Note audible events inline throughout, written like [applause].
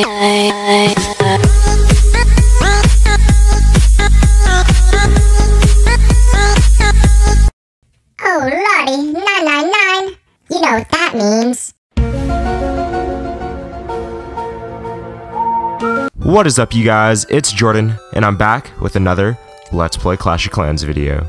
Oh, lordy, 999. You know what that means. What is up, you guys? It's Jordan, and I'm back with another Let's Play Clash of Clans video.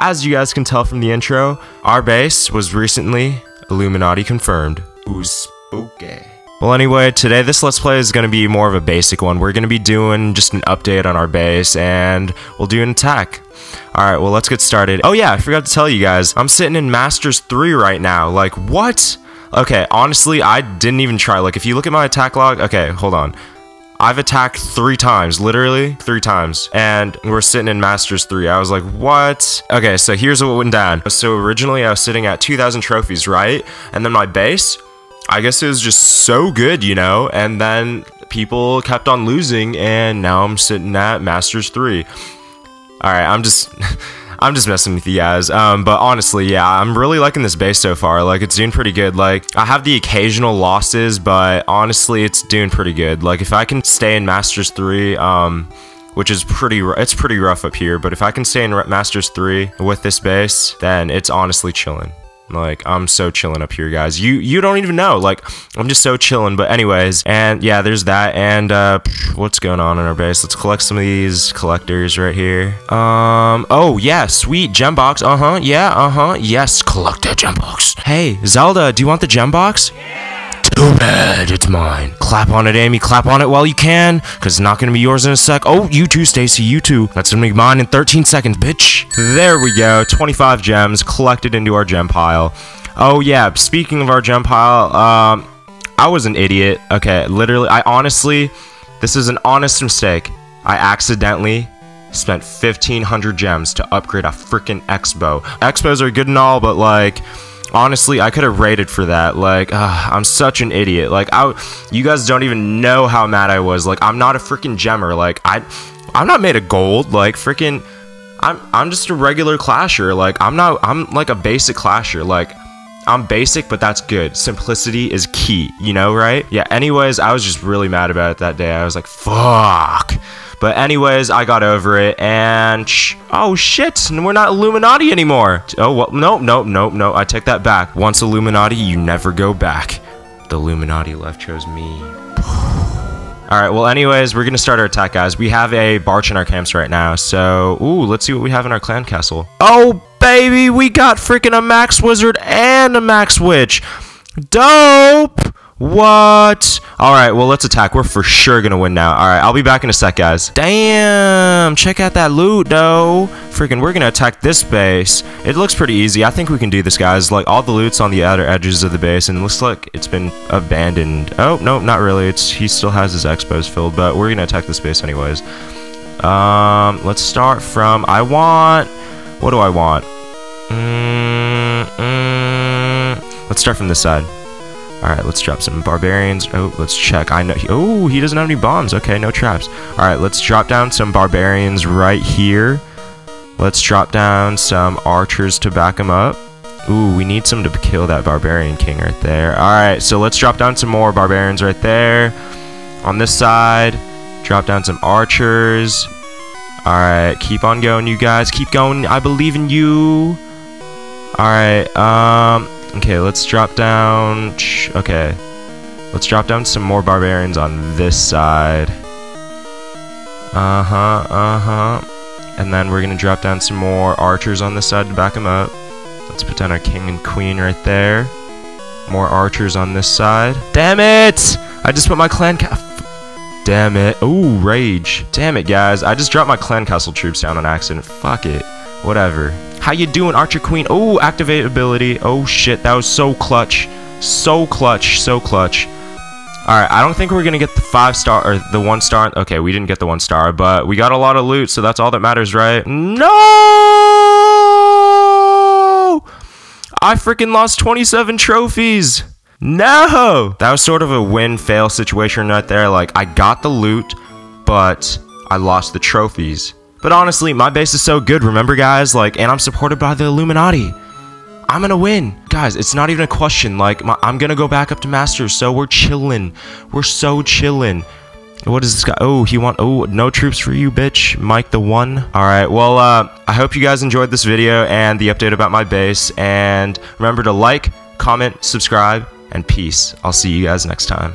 As you guys can tell from the intro, our base was recently Illuminati confirmed. Ooh, spooky. Well, anyway, today this Let's Play is going to be more of a basic one. We're going to be doing just an update on our base, and we'll do an attack. Alright, well, let's get started. Oh yeah, I forgot to tell you guys, I'm sitting in Masters 3 right now. Like, what? Okay, honestly, I didn't even try. Like, if you look at my attack log, okay, hold on. I've attacked three times, literally three times, and we're sitting in Masters 3. I was like, what? Okay, so here's what went down. So originally I was sitting at 2,000 trophies, right? And then my base, I guess it was just so good, you know? And then people kept on losing, and now I'm sitting at Masters 3. Alright, I'm just... [laughs] I'm just messing with you guys. Um, but honestly, yeah, I'm really liking this base so far. Like, it's doing pretty good. Like, I have the occasional losses, but honestly, it's doing pretty good. Like, if I can stay in Masters 3, um, which is pretty, it's pretty rough up here, but if I can stay in Masters 3 with this base, then it's honestly chilling. Like I'm so chilling up here, guys. You you don't even know. Like I'm just so chilling. But anyways, and yeah, there's that. And uh, what's going on in our base? Let's collect some of these collectors right here. Um. Oh yeah, sweet gem box. Uh huh. Yeah. Uh huh. Yes. Collect that gem box. Hey Zelda, do you want the gem box? Yeah. Too bad, it's mine. Clap on it, Amy. Clap on it while you can, because it's not going to be yours in a sec. Oh, you too, Stacy. You too. That's going to be mine in 13 seconds, bitch. There we go. 25 gems collected into our gem pile. Oh, yeah. Speaking of our gem pile, um, I was an idiot. Okay, literally, I honestly, this is an honest mistake. I accidentally spent 1500 gems to upgrade a freaking X-Bow. X-Bows are good and all, but like honestly i could have rated for that. Like uh, i'm such an idiot. Like i you guys don't even know how mad i was. Like i'm not a freaking gemmer. Like i i'm not made of gold. Like freaking i'm i'm just a regular clasher. Like i'm not i'm like a basic clasher. Like i'm basic but that's good. Simplicity is key you know right? Yeah anyways i was just really mad about it that day. I was like fuck but anyways, I got over it, and sh oh shit, we're not Illuminati anymore. Oh well, no, no, no, no. I take that back. Once Illuminati, you never go back. The Illuminati left chose me. [sighs] Alright, well anyways, we're gonna start our attack, guys. We have a Barch in our camps right now, so... Ooh, let's see what we have in our clan castle. Oh, baby! We got freaking a Max Wizard and a Max Witch! Dope! What? Alright, well, let's attack. We're for sure gonna win now. Alright, I'll be back in a sec, guys. Damn! Check out that loot, though. Freaking, we're gonna attack this base. It looks pretty easy. I think we can do this, guys. Like, all the loot's on the outer edges of the base, and it looks like it's been abandoned. Oh, no, not really. It's He still has his X-Bows filled, but we're gonna attack this base anyways. Um, let's start from... I want... What do I want? Mm, mm, let's start from this side. Alright, let's drop some barbarians. Oh, let's check. I know. Oh, he doesn't have any bombs. Okay, no traps. Alright, let's drop down some barbarians right here. Let's drop down some archers to back him up. Ooh, we need some to kill that barbarian king right there. Alright, so let's drop down some more barbarians right there. On this side, drop down some archers. Alright, keep on going, you guys. Keep going. I believe in you. Alright, um... Okay, let's drop down... Okay. Let's drop down some more barbarians on this side. Uh-huh, uh-huh. And then we're gonna drop down some more archers on this side to back them up. Let's put down our king and queen right there. More archers on this side. Damn it! I just put my clan Damn it. Ooh, rage. Damn it, guys. I just dropped my clan castle troops down on accident. Fuck it. Whatever. How you doing, Archer Queen? Oh, activate ability. Oh, shit. That was so clutch. So clutch. So clutch. Alright, I don't think we're gonna get the five star, or the one star. Okay, we didn't get the one star, but we got a lot of loot, so that's all that matters, right? No! I freaking lost 27 trophies! No! That was sort of a win-fail situation right there. Like, I got the loot, but I lost the trophies. But honestly, my base is so good, remember guys? Like, and I'm supported by the Illuminati. I'm gonna win, guys. It's not even a question. Like my, I'm gonna go back up to masters, so we're chilling. We're so chilling. What is this guy? Oh, he want. Oh, no troops for you, bitch. Mike the one. All right. Well, uh, I hope you guys enjoyed this video and the update about my base. And remember to like, comment, subscribe, and peace. I'll see you guys next time.